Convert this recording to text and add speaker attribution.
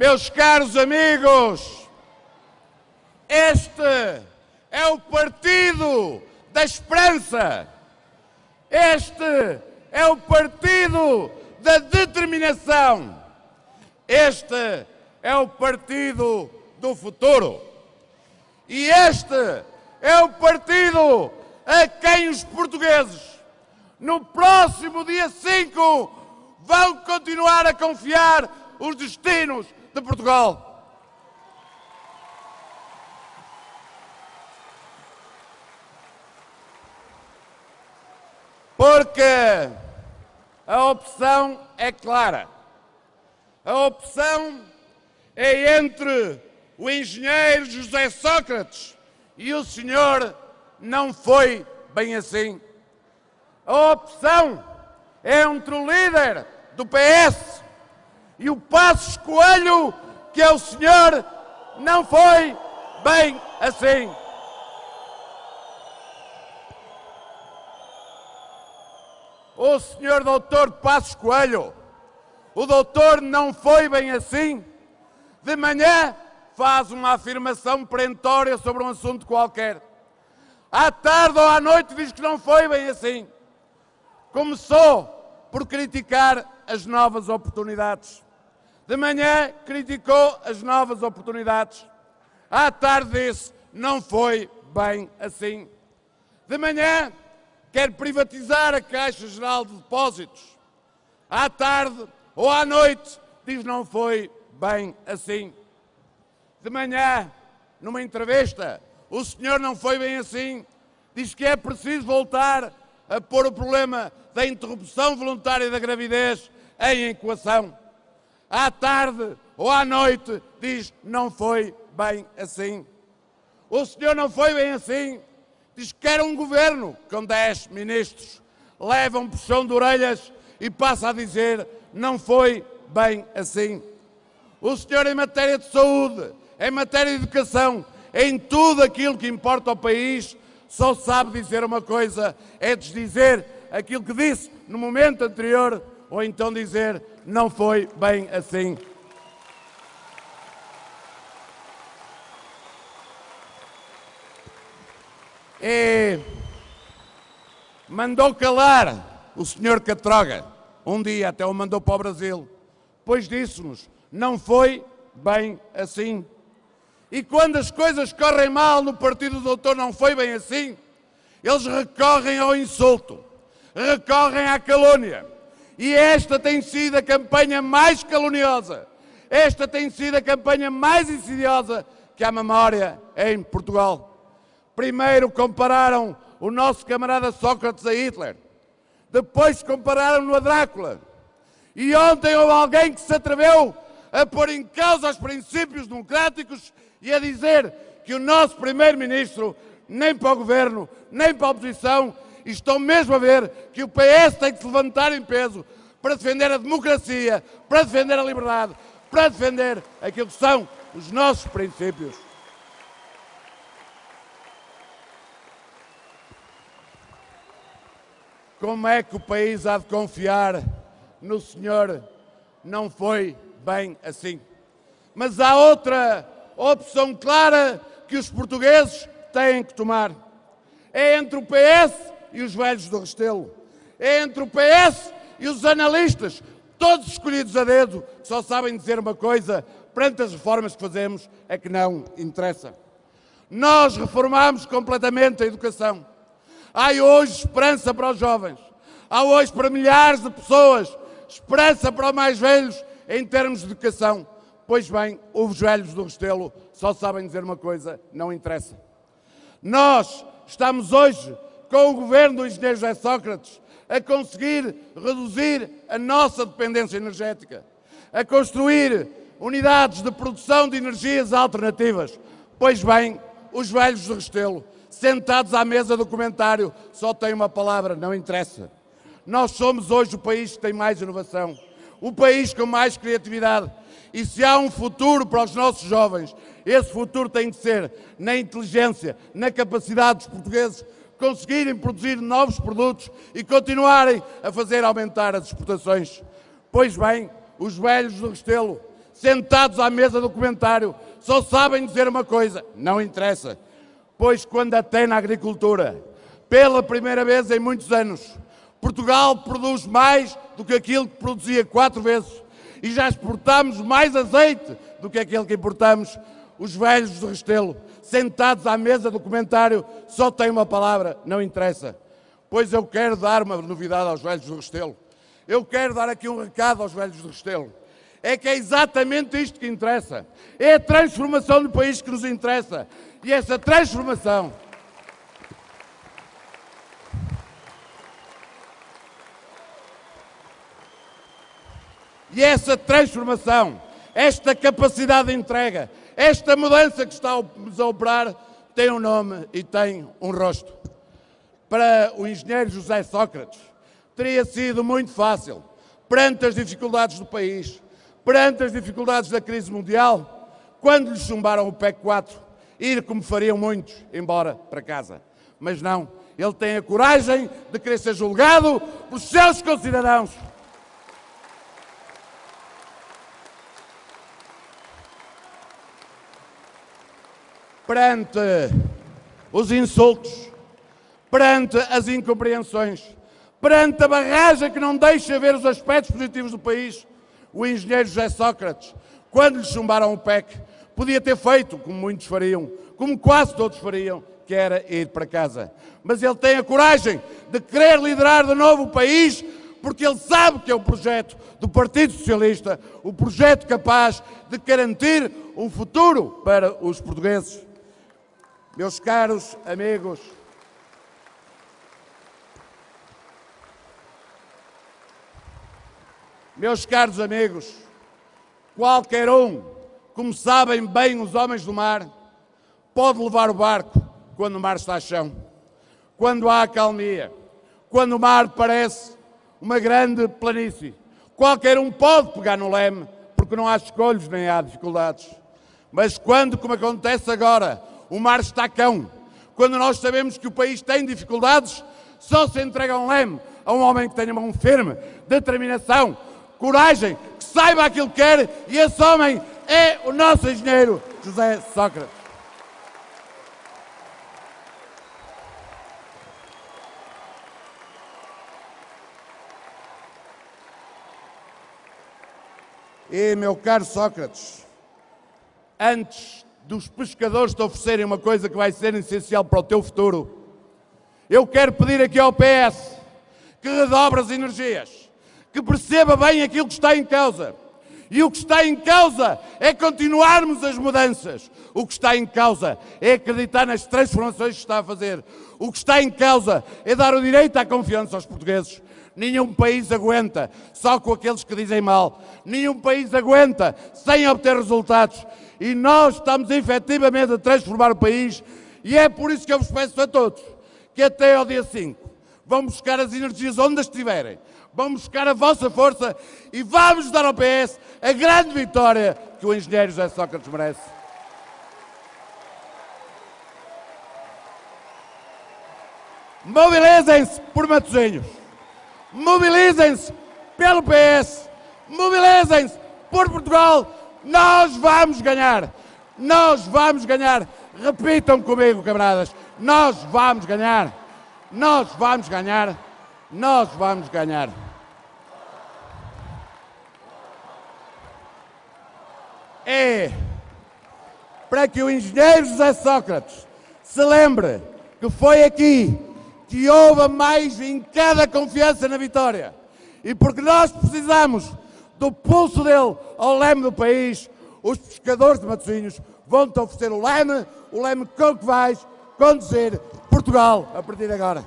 Speaker 1: Meus caros amigos, este é o partido da esperança. Este é o partido da determinação. Este é o partido do futuro. E este é o partido a quem os portugueses, no próximo dia 5, vão continuar a confiar os destinos de Portugal. Porque a opção é clara. A opção é entre o engenheiro José Sócrates e o senhor não foi bem assim. A opção é entre o líder do PS e o Passos Coelho, que é o senhor, não foi bem assim. O senhor doutor Passos Coelho, o doutor não foi bem assim. De manhã faz uma afirmação perentória sobre um assunto qualquer. À tarde ou à noite diz que não foi bem assim. Começou por criticar as novas oportunidades. De manhã criticou as novas oportunidades. À tarde disse não foi bem assim. De manhã quer privatizar a Caixa Geral de Depósitos. À tarde ou à noite diz não foi bem assim. De manhã, numa entrevista, o senhor não foi bem assim. Diz que é preciso voltar a pôr o problema da interrupção voluntária da gravidez em equação. À tarde ou à noite diz não foi bem assim. O senhor não foi bem assim diz que quer um governo com 10 ministros, leva um puxão de orelhas e passa a dizer não foi bem assim. O senhor, em matéria de saúde, em matéria de educação, em tudo aquilo que importa ao país, só sabe dizer uma coisa: é desdizer aquilo que disse no momento anterior, ou então dizer não foi bem assim. E mandou calar o senhor Catroga. Um dia até o mandou para o Brasil. Pois disse-nos, não foi bem assim. E quando as coisas correm mal no partido do doutor não foi bem assim, eles recorrem ao insulto, recorrem à calúnia. E esta tem sido a campanha mais caluniosa, esta tem sido a campanha mais insidiosa que a memória em Portugal. Primeiro compararam o nosso camarada Sócrates a Hitler. Depois compararam-no a Drácula. E ontem houve alguém que se atreveu a pôr em causa os princípios democráticos e a dizer que o nosso primeiro-ministro, nem para o governo, nem para a oposição, estão mesmo a ver que o PS tem que se levantar em peso para defender a democracia, para defender a liberdade, para defender aquilo que são os nossos princípios. Como é que o país há de confiar no senhor? Não foi bem assim. Mas há outra opção clara que os portugueses têm que tomar. É entre o PS e os velhos do Restelo. É entre o PS e os analistas, todos escolhidos a dedo, que só sabem dizer uma coisa, perante as reformas que fazemos, é que não interessa. Nós reformamos completamente a educação. Há hoje esperança para os jovens. Há hoje para milhares de pessoas esperança para os mais velhos em termos de educação. Pois bem, os velhos do Restelo só sabem dizer uma coisa: não interessa. Nós estamos hoje, com o governo do engenheiro José Sócrates, a conseguir reduzir a nossa dependência energética, a construir unidades de produção de energias alternativas. Pois bem, os velhos do Restelo sentados à mesa do comentário, só tem uma palavra: não interessa. Nós somos hoje o país que tem mais inovação, o país com mais criatividade. E se há um futuro para os nossos jovens, esse futuro tem de ser na inteligência, na capacidade dos portugueses conseguirem produzir novos produtos e continuarem a fazer aumentar as exportações. Pois bem, os velhos do Restelo sentados à mesa do comentário, só sabem dizer uma coisa: não interessa. Pois quando até na agricultura, pela primeira vez em muitos anos, Portugal produz mais do que aquilo que produzia quatro vezes e já exportamos mais azeite do que aquele que importamos, os velhos de Restelo, sentados à mesa do comentário, só têm uma palavra: não interessa. Pois eu quero dar uma novidade aos velhos de Restelo. Eu quero dar aqui um recado aos velhos de Restelo. É que é exatamente isto que interessa. É a transformação do país que nos interessa. E essa transformação. E essa transformação, esta capacidade de entrega, esta mudança que estamos a operar, tem um nome e tem um rosto. Para o engenheiro José Sócrates, teria sido muito fácil, perante as dificuldades do país, perante as dificuldades da crise mundial, quando lhe chumbaram o PEC 4, ir como fariam muitos, embora para casa. Mas não, ele tem a coragem de querer ser julgado pelos seus concidadãos. Perante os insultos, perante as incompreensões, perante a barragem que não deixa ver os aspectos positivos do país, o engenheiro José Sócrates, quando lhe chumbaram o PEC, podia ter feito, como muitos fariam, como quase todos fariam, que era ir para casa. Mas ele tem a coragem de querer liderar de novo o país, porque ele sabe que é o projeto do Partido Socialista, o projeto capaz de garantir um futuro para os portugueses. Meus caros amigos, Meus caros amigos, qualquer um, como sabem bem os homens do mar, pode levar o barco quando o mar está chão, quando há acalmia, quando o mar parece uma grande planície. Qualquer um pode pegar no leme, porque não há escolhos nem há dificuldades. Mas quando, como acontece agora, o mar está cão, quando nós sabemos que o país tem dificuldades, só se entrega um leme a um homem que tenha mão firme, determinação, coragem, que saiba aquilo que quer, e esse homem é o nosso engenheiro José Sócrates. E, meu caro Sócrates, antes dos pescadores te oferecerem uma coisa que vai ser essencial para o teu futuro, eu quero pedir aqui ao PS que redobre as energias que perceba bem aquilo que está em causa. E o que está em causa é continuarmos as mudanças. O que está em causa é acreditar nas transformações que está a fazer. O que está em causa é dar o direito à confiança aos portugueses. Nenhum país aguenta só com aqueles que dizem mal. Nenhum país aguenta sem obter resultados. E nós estamos efetivamente a transformar o país. E é por isso que eu vos peço a todos que até ao dia 5 vão buscar as energias onde estiverem vamos buscar a vossa força e vamos dar ao PS a grande vitória que o engenheiro José Sócrates merece. Mobilizem-se por Matosinhos. Mobilizem-se pelo PS. Mobilizem-se por Portugal. Nós vamos ganhar. Nós vamos ganhar. Repitam comigo, camaradas. Nós vamos ganhar. Nós vamos ganhar. Nós vamos ganhar. É para que o engenheiro José Sócrates se lembre que foi aqui que houve mais em cada confiança na vitória. E porque nós precisamos do pulso dele ao leme do país, os pescadores de Matosinhos vão-te oferecer o leme, o leme com que vais conduzir Portugal a partir de agora.